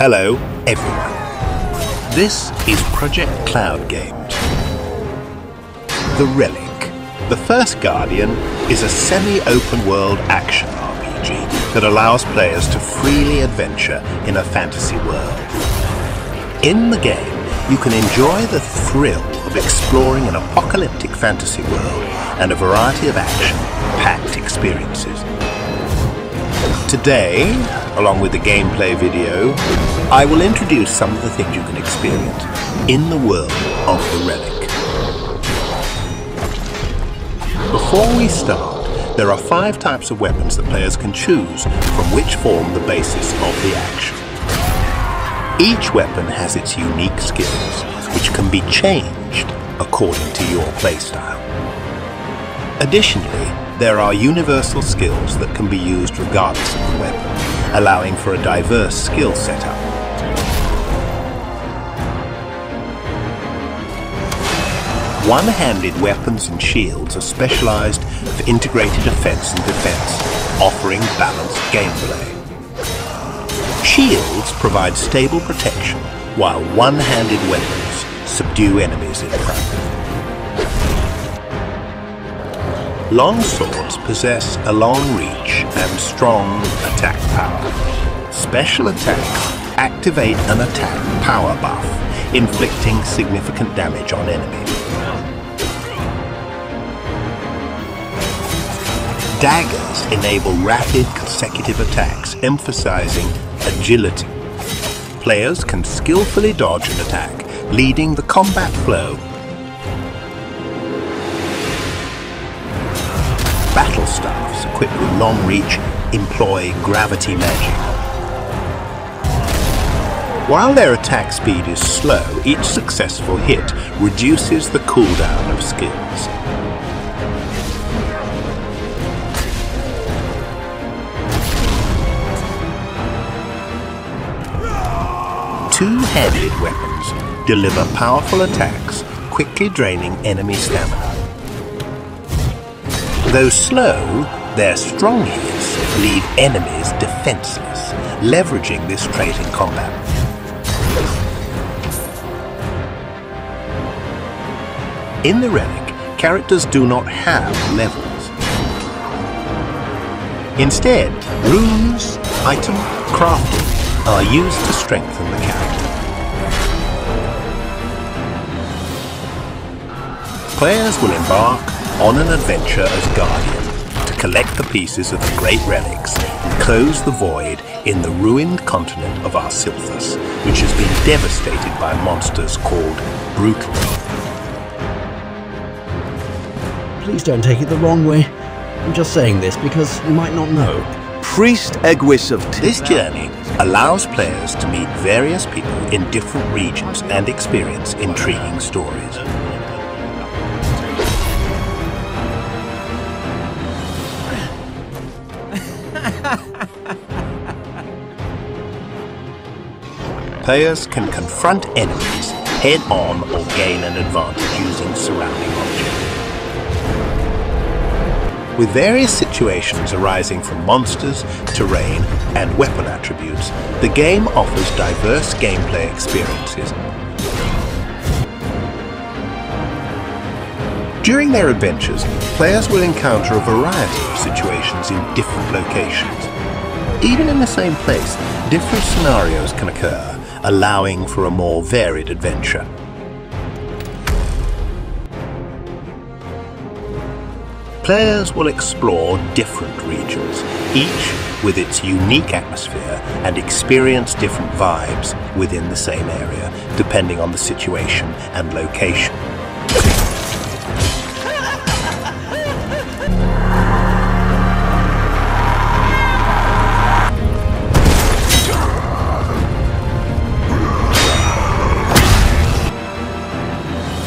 Hello, everyone. This is Project Cloud Games. The Relic, the first Guardian, is a semi-open world action that allows players to freely adventure in a fantasy world. In the game, you can enjoy the thrill of exploring an apocalyptic fantasy world and a variety of action-packed experiences. Today, along with the gameplay video, I will introduce some of the things you can experience in the world of the Relic. Before we start, there are five types of weapons that players can choose from which form the basis of the action. Each weapon has its unique skills, which can be changed according to your playstyle. Additionally, there are universal skills that can be used regardless of the weapon, allowing for a diverse skill setup. One-handed weapons and shields are specialized for integrated offense and defense, offering balanced gameplay. Shields provide stable protection, while one-handed weapons subdue enemies in front. Long swords possess a long reach and strong attack power. Special attacks activate an attack power buff, inflicting significant damage on enemies. Daggers enable rapid consecutive attacks, emphasizing agility. Players can skillfully dodge an attack, leading the combat flow battle staffs equipped with long reach employ gravity magic. While their attack speed is slow, each successful hit reduces the cooldown of skills. Two-handed weapons deliver powerful attacks, quickly draining enemy stamina. Though slow, their strong hits leave enemies defenseless, leveraging this trait in combat. In the Relic, characters do not have levels. Instead, runes, item, crafting are used to strengthen the character. Players will embark on an adventure as Guardian to collect the pieces of the great relics and close the void in the ruined continent of Arsilthus, which has been devastated by monsters called Brutal. Please don't take it the wrong way. I'm just saying this because you might not know. Priest Egwis of This journey allows players to meet various people in different regions and experience intriguing stories. Players can confront enemies head-on or gain an advantage using surrounding objects. With various situations arising from monsters, terrain, and weapon attributes, the game offers diverse gameplay experiences. During their adventures, players will encounter a variety of situations in different locations. Even in the same place, different scenarios can occur, allowing for a more varied adventure. Players will explore different regions, each with its unique atmosphere and experience different vibes within the same area, depending on the situation and location.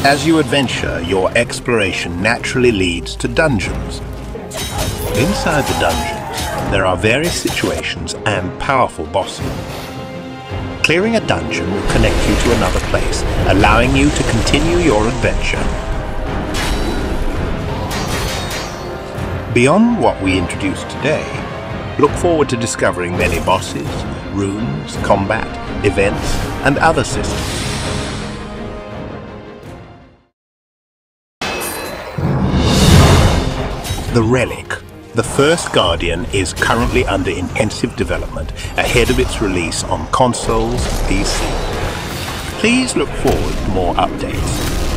As you adventure, your exploration naturally leads to dungeons. Inside the dungeons, there are various situations and powerful bosses. Clearing a dungeon will connect you to another place, allowing you to continue your adventure. Beyond what we introduced today, look forward to discovering many bosses, runes, combat, events, and other systems. The Relic, the first Guardian, is currently under intensive development ahead of its release on consoles PC. Please look forward to more updates.